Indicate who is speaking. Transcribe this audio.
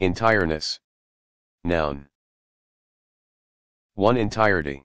Speaker 1: Entireness. Noun. 1. Entirety.